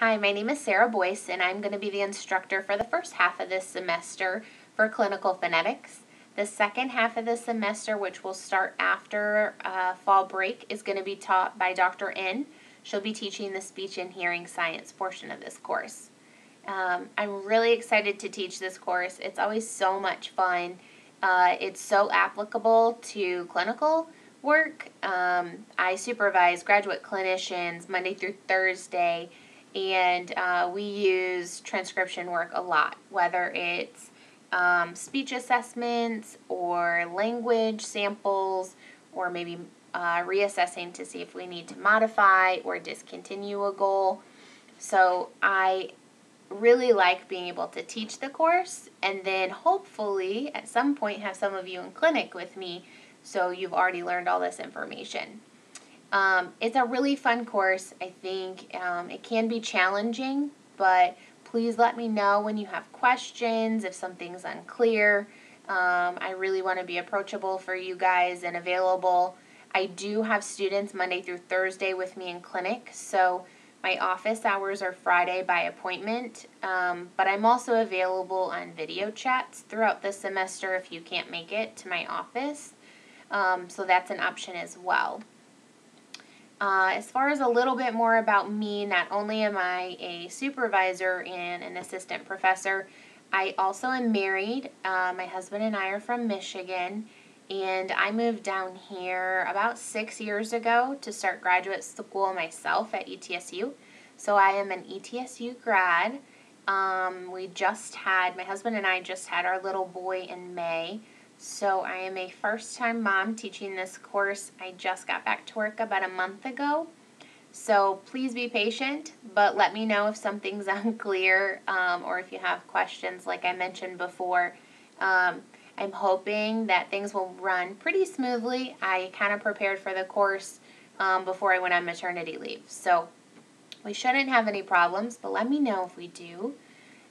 Hi, my name is Sarah Boyce, and I'm going to be the instructor for the first half of this semester for clinical phonetics. The second half of the semester, which will start after uh, fall break, is going to be taught by Dr. N. She'll be teaching the speech and hearing science portion of this course. Um, I'm really excited to teach this course. It's always so much fun. Uh, it's so applicable to clinical work. Um, I supervise graduate clinicians Monday through Thursday and uh, we use transcription work a lot, whether it's um, speech assessments or language samples or maybe uh, reassessing to see if we need to modify or discontinue a goal. So I really like being able to teach the course and then hopefully at some point have some of you in clinic with me so you've already learned all this information. Um, it's a really fun course. I think um, it can be challenging, but please let me know when you have questions, if something's unclear. Um, I really want to be approachable for you guys and available. I do have students Monday through Thursday with me in clinic, so my office hours are Friday by appointment, um, but I'm also available on video chats throughout the semester if you can't make it to my office. Um, so that's an option as well. Uh, as far as a little bit more about me, not only am I a supervisor and an assistant professor, I also am married. Uh, my husband and I are from Michigan, and I moved down here about six years ago to start graduate school myself at ETSU. So I am an ETSU grad. Um, we just had, my husband and I just had our little boy in May. So I am a first time mom teaching this course. I just got back to work about a month ago. So please be patient, but let me know if something's unclear um, or if you have questions like I mentioned before. Um, I'm hoping that things will run pretty smoothly. I kind of prepared for the course um, before I went on maternity leave. So we shouldn't have any problems, but let me know if we do.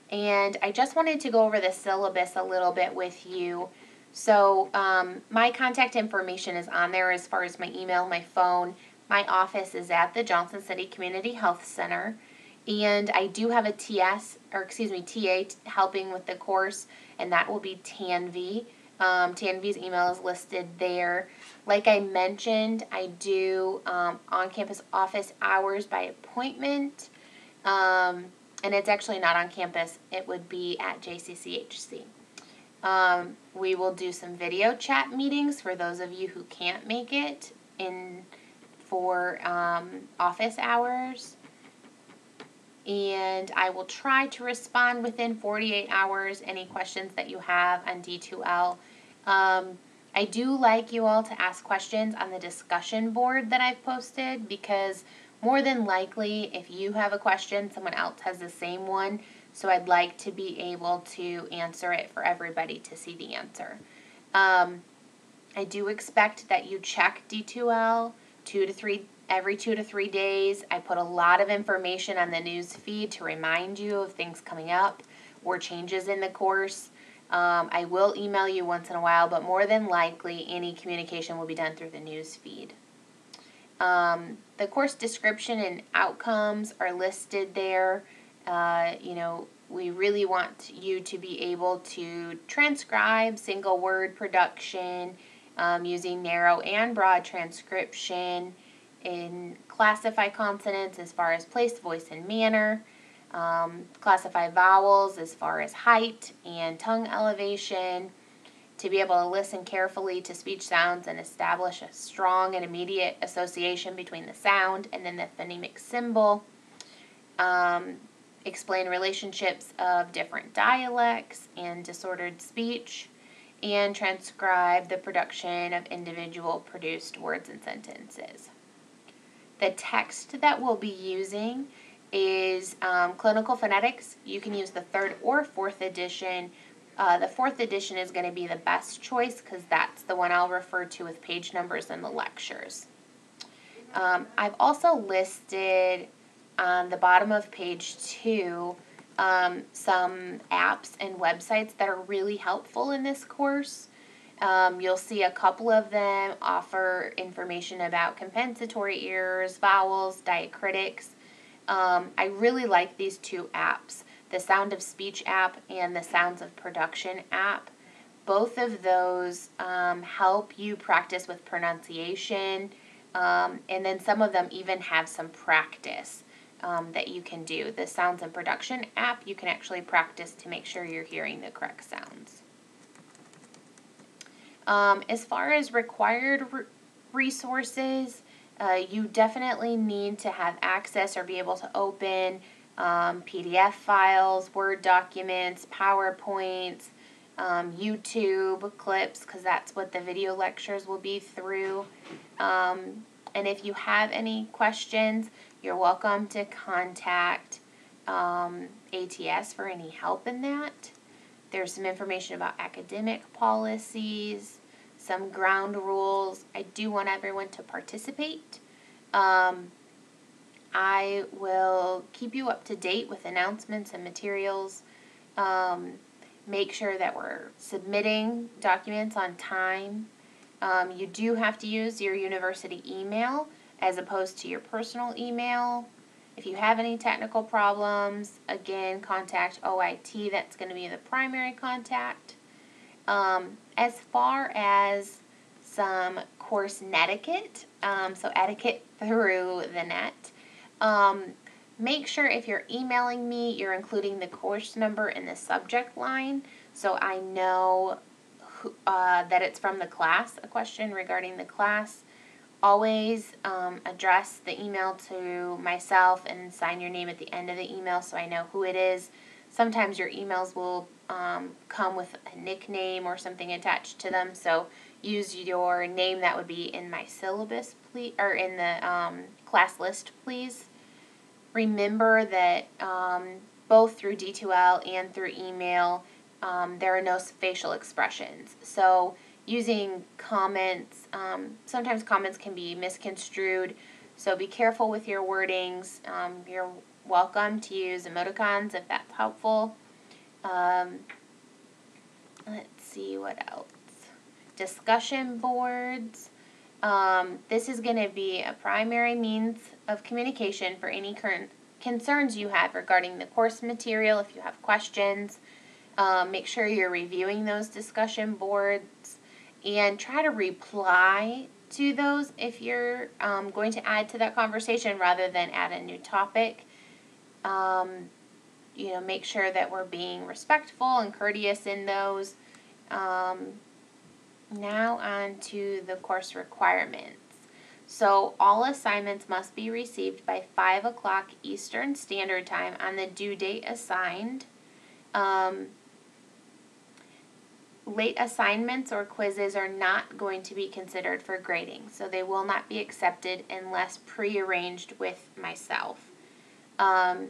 And I just wanted to go over the syllabus a little bit with you. So um, my contact information is on there as far as my email, my phone. My office is at the Johnson City Community Health Center. And I do have a TS, or excuse me, TA helping with the course, and that will be Tanvi. Um, Tanvi's email is listed there. Like I mentioned, I do um, on campus office hours by appointment. Um, and it's actually not on campus, it would be at JCCHC. Um, we will do some video chat meetings for those of you who can't make it in for um, office hours. And I will try to respond within 48 hours any questions that you have on D2L. Um, I do like you all to ask questions on the discussion board that I've posted because more than likely, if you have a question, someone else has the same one. So I'd like to be able to answer it for everybody to see the answer. Um, I do expect that you check D2L two to three every two to three days. I put a lot of information on the news feed to remind you of things coming up or changes in the course. Um, I will email you once in a while, but more than likely, any communication will be done through the news feed. Um, the course description and outcomes are listed there. Uh, you know, we really want you to be able to transcribe single word production um, using narrow and broad transcription and classify consonants as far as place, voice, and manner. Um, classify vowels as far as height and tongue elevation. To be able to listen carefully to speech sounds and establish a strong and immediate association between the sound and then the phonemic symbol. Um, explain relationships of different dialects and disordered speech, and transcribe the production of individual produced words and sentences. The text that we'll be using is um, Clinical Phonetics. You can use the third or fourth edition. Uh, the fourth edition is going to be the best choice because that's the one I'll refer to with page numbers in the lectures. Um, I've also listed on the bottom of page two um, some apps and websites that are really helpful in this course. Um, you'll see a couple of them offer information about compensatory errors, vowels, diacritics. Um, I really like these two apps, the Sound of Speech app and the Sounds of Production app. Both of those um, help you practice with pronunciation, um, and then some of them even have some practice um, that you can do. The Sounds and Production app, you can actually practice to make sure you're hearing the correct sounds. Um, as far as required re resources, uh, you definitely need to have access or be able to open um, PDF files, Word documents, PowerPoints, um, YouTube clips, because that's what the video lectures will be through. Um, and if you have any questions, you're welcome to contact um, ATS for any help in that. There's some information about academic policies, some ground rules. I do want everyone to participate. Um, I will keep you up to date with announcements and materials. Um, make sure that we're submitting documents on time. Um, you do have to use your university email as opposed to your personal email. If you have any technical problems, again, contact OIT. That's going to be the primary contact. Um, as far as some course netiquette, um, so etiquette through the net, um, make sure if you're emailing me, you're including the course number in the subject line so I know who, uh, that it's from the class, a question regarding the class. Always um, address the email to myself and sign your name at the end of the email so I know who it is. Sometimes your emails will um, come with a nickname or something attached to them, so use your name that would be in my syllabus, please, or in the um, class list, please. Remember that um, both through D2L and through email, um, there are no facial expressions. So using comments, um, sometimes comments can be misconstrued, so be careful with your wordings. Um, you're welcome to use emoticons if that's helpful. Um, let's see what else. Discussion boards. Um, this is going to be a primary means of communication for any current concerns you have regarding the course material if you have questions. Um, make sure you're reviewing those discussion boards and try to reply to those if you're um, going to add to that conversation rather than add a new topic. Um, you know, make sure that we're being respectful and courteous in those. Um, now on to the course requirements. So all assignments must be received by 5 o'clock Eastern Standard Time on the due date assigned. Um, late assignments or quizzes are not going to be considered for grading, so they will not be accepted unless prearranged with myself. Um,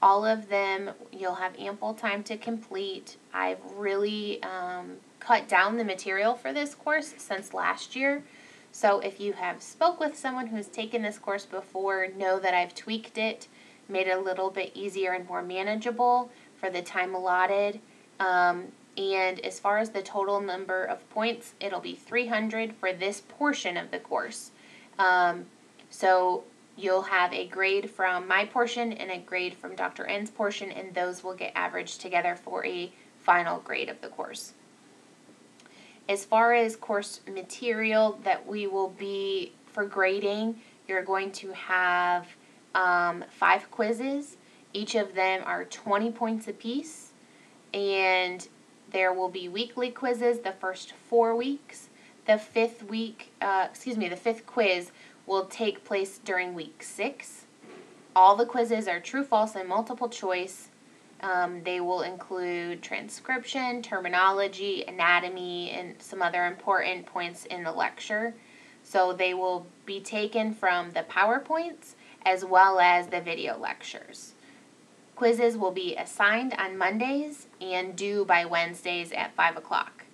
all of them you'll have ample time to complete. I've really um, cut down the material for this course since last year. So if you have spoke with someone who's taken this course before, know that I've tweaked it, made it a little bit easier and more manageable for the time allotted. Um, and as far as the total number of points, it'll be 300 for this portion of the course. Um, so you'll have a grade from my portion and a grade from Dr. N's portion, and those will get averaged together for a final grade of the course. As far as course material that we will be for grading, you're going to have um, five quizzes. Each of them are 20 points apiece, and there will be weekly quizzes the first four weeks. The fifth week, uh, excuse me, the fifth quiz will take place during week six. All the quizzes are true, false, and multiple choice. Um, they will include transcription, terminology, anatomy, and some other important points in the lecture. So they will be taken from the PowerPoints as well as the video lectures. Quizzes will be assigned on Mondays and due by Wednesdays at 5 o'clock.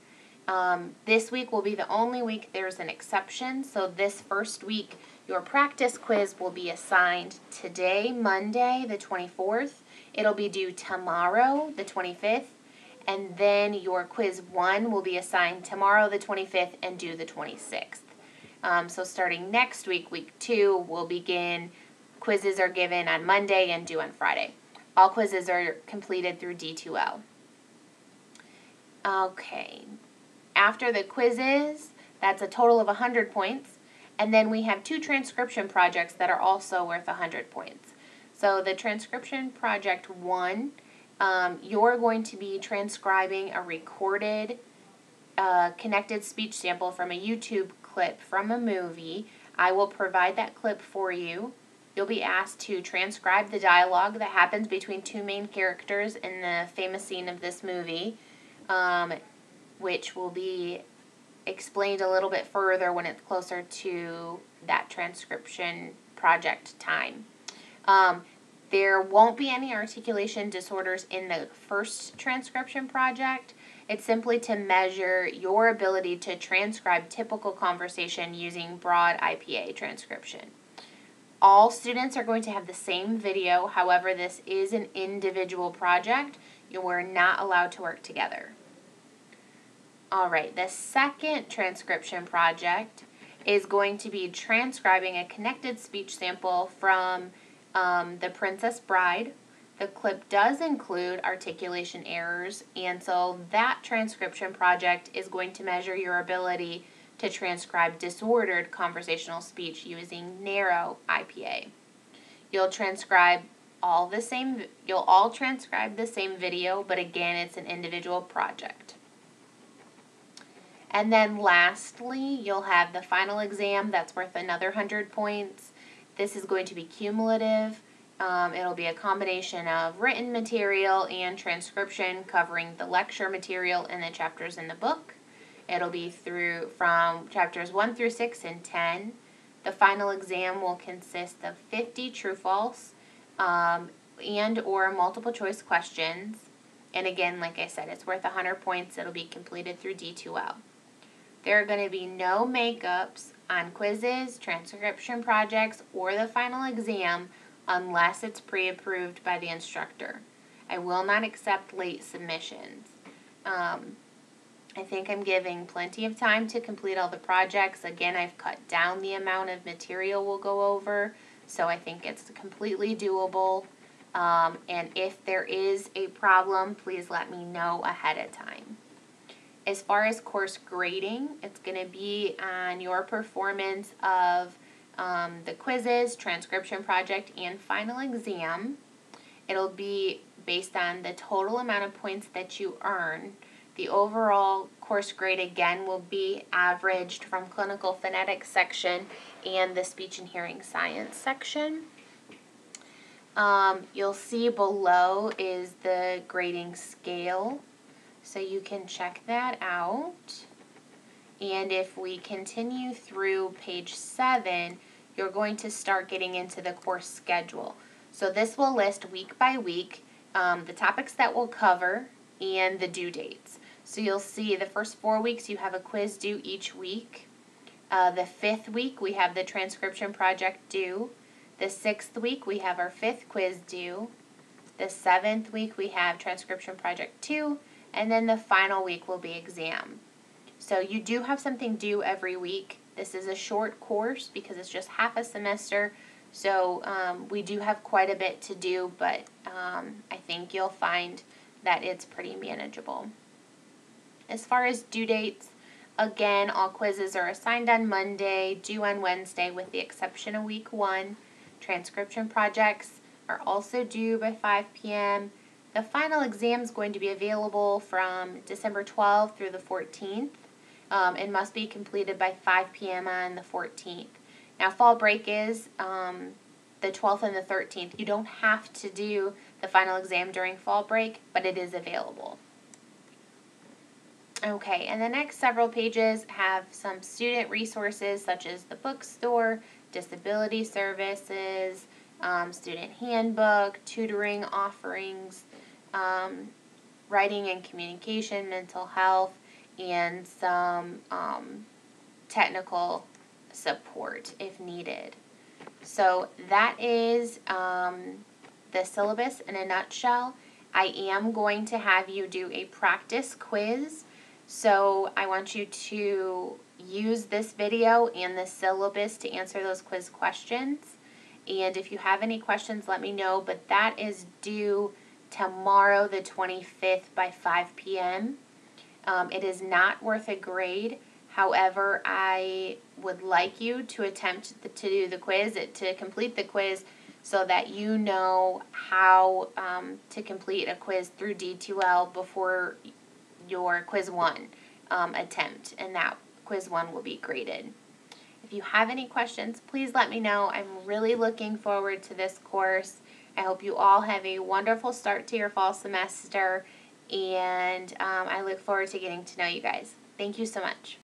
Um, this week will be the only week there's an exception. So this first week, your practice quiz will be assigned today, Monday, the 24th. It'll be due tomorrow, the 25th. And then your quiz one will be assigned tomorrow, the 25th, and due the 26th. Um, so starting next week, week two, we'll begin quizzes are given on Monday and due on Friday. All quizzes are completed through D2L. Okay, after the quizzes, that's a total of 100 points. And then we have two transcription projects that are also worth 100 points. So the transcription project one, um, you're going to be transcribing a recorded uh, connected speech sample from a YouTube clip from a movie. I will provide that clip for you. You'll be asked to transcribe the dialogue that happens between two main characters in the famous scene of this movie, um, which will be explained a little bit further when it's closer to that transcription project time. Um, there won't be any articulation disorders in the first transcription project. It's simply to measure your ability to transcribe typical conversation using broad IPA transcription. All students are going to have the same video, however, this is an individual project. You are not allowed to work together. All right, the second transcription project is going to be transcribing a connected speech sample from um, The Princess Bride. The clip does include articulation errors, and so that transcription project is going to measure your ability to transcribe disordered conversational speech using narrow IPA. You'll transcribe all the same you'll all transcribe the same video, but again, it's an individual project. And then lastly, you'll have the final exam that's worth another 100 points. This is going to be cumulative. Um, it'll be a combination of written material and transcription covering the lecture material and the chapters in the book. It'll be through from chapters 1 through 6 and 10. The final exam will consist of 50 true false um, and or multiple choice questions. And again, like I said, it's worth 100 points. It'll be completed through D2L. There are going to be no makeups on quizzes, transcription projects, or the final exam unless it's pre-approved by the instructor. I will not accept late submissions. Um, I think I'm giving plenty of time to complete all the projects. Again, I've cut down the amount of material we'll go over, so I think it's completely doable. Um, and if there is a problem, please let me know ahead of time. As far as course grading, it's going to be on your performance of um, the quizzes, transcription project, and final exam. It'll be based on the total amount of points that you earn. The overall course grade again will be averaged from clinical phonetics section and the speech and hearing science section. Um, you'll see below is the grading scale so you can check that out. And if we continue through page 7, you're going to start getting into the course schedule. So this will list week by week um, the topics that we'll cover and the due dates. So you'll see the first four weeks you have a quiz due each week. Uh, the fifth week we have the transcription project due. The sixth week we have our fifth quiz due. The seventh week we have transcription project 2 and then the final week will be exam. So you do have something due every week. This is a short course because it's just half a semester, so um, we do have quite a bit to do, but um, I think you'll find that it's pretty manageable. As far as due dates, again, all quizzes are assigned on Monday, due on Wednesday, with the exception of week one. Transcription projects are also due by 5 p.m. The final exam is going to be available from December 12th through the 14th um, and must be completed by 5 p.m. on the 14th. Now, fall break is um, the 12th and the 13th. You don't have to do the final exam during fall break, but it is available. Okay, and the next several pages have some student resources such as the bookstore, disability services, um, student handbook, tutoring offerings, um, writing and communication, mental health, and some um, technical support if needed. So that is um, the syllabus in a nutshell. I am going to have you do a practice quiz. So I want you to use this video and the syllabus to answer those quiz questions. And if you have any questions, let me know. But that is due tomorrow, the 25th, by 5 p.m. Um, it is not worth a grade. However, I would like you to attempt the, to do the quiz, to complete the quiz, so that you know how um, to complete a quiz through D2L before your quiz one um, attempt, and that quiz one will be graded. If you have any questions, please let me know. I'm really looking forward to this course. I hope you all have a wonderful start to your fall semester, and um, I look forward to getting to know you guys. Thank you so much.